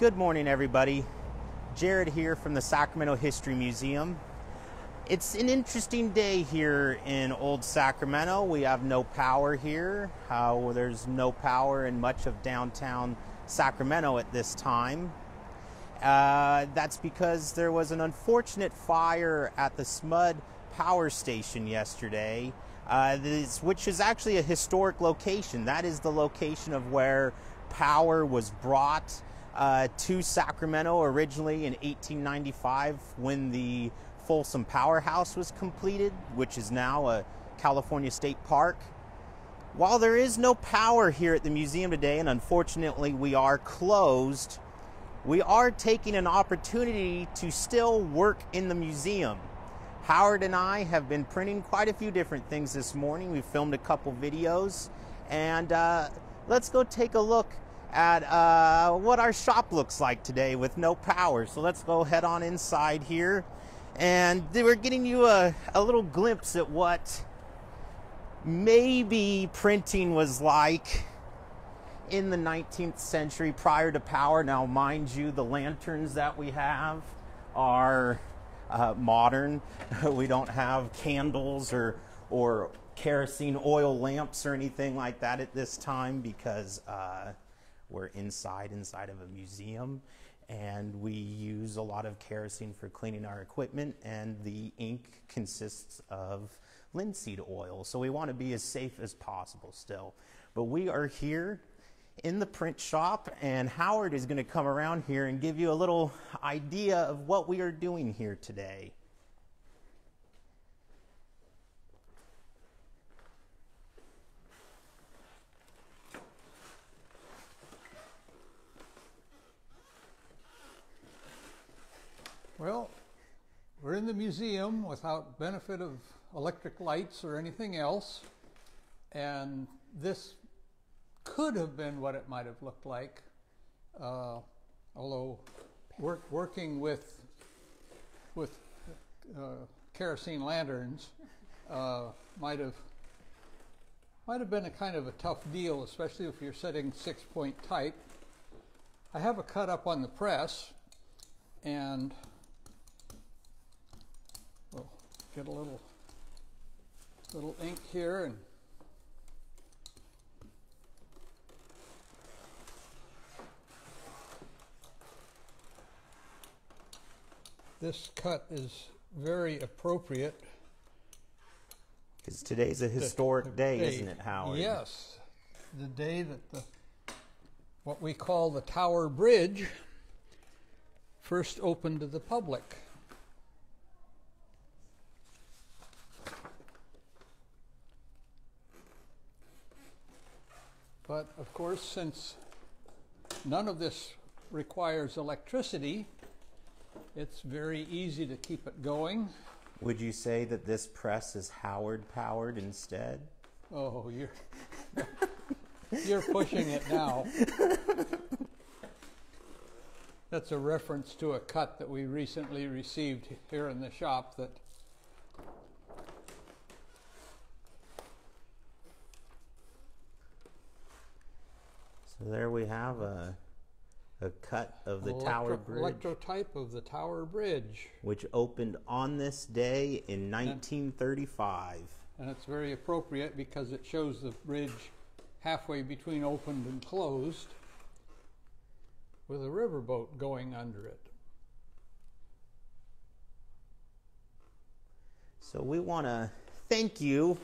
Good morning, everybody. Jared here from the Sacramento History Museum. It's an interesting day here in Old Sacramento. We have no power here. Uh, there's no power in much of downtown Sacramento at this time. Uh, that's because there was an unfortunate fire at the SMUD Power Station yesterday, uh, this, which is actually a historic location. That is the location of where power was brought uh, to Sacramento originally in 1895 when the Folsom Powerhouse was completed, which is now a California State Park. While there is no power here at the museum today, and unfortunately we are closed, we are taking an opportunity to still work in the museum. Howard and I have been printing quite a few different things this morning. We filmed a couple videos, and uh, let's go take a look at uh, what our shop looks like today with no power. So let's go head on inside here. And we're getting you a, a little glimpse at what maybe printing was like in the 19th century prior to power. Now, mind you, the lanterns that we have are uh, modern. we don't have candles or, or kerosene oil lamps or anything like that at this time because uh, we're inside inside of a museum and we use a lot of kerosene for cleaning our equipment and the ink consists of linseed oil. So we want to be as safe as possible still. But we are here in the print shop and howard is going to come around here and give you a little idea of what we are doing here today Well, we're in the museum without benefit of electric lights or anything else, and this could have been what it might have looked like, uh, although work, working with with uh, kerosene lanterns uh, might have might have been a kind of a tough deal, especially if you're setting six point type. I have a cut up on the press, and get a little little ink here and this cut is very appropriate. Because today's a historic the, the day, day, isn't it, Howard? Yes, the day that the what we call the Tower Bridge first opened to the public. But of course, since none of this requires electricity, it's very easy to keep it going. Would you say that this press is Howard powered instead? Oh, you're you're pushing it now. That's a reference to a cut that we recently received here in the shop that So there we have a, a cut of the Electro, Tower Bridge. Electrotype of the Tower Bridge. Which opened on this day in 1935. And it's very appropriate because it shows the bridge halfway between opened and closed with a riverboat going under it. So we want to thank you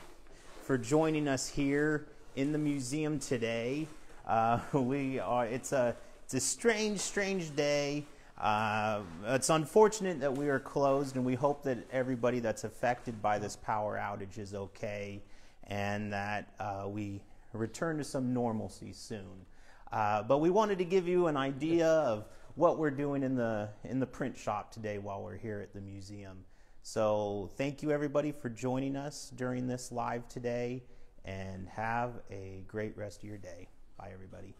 for joining us here in the museum today. Uh, we are. It's a it's a strange, strange day. Uh, it's unfortunate that we are closed, and we hope that everybody that's affected by this power outage is okay, and that uh, we return to some normalcy soon. Uh, but we wanted to give you an idea of what we're doing in the in the print shop today while we're here at the museum. So thank you everybody for joining us during this live today, and have a great rest of your day. Bye, everybody.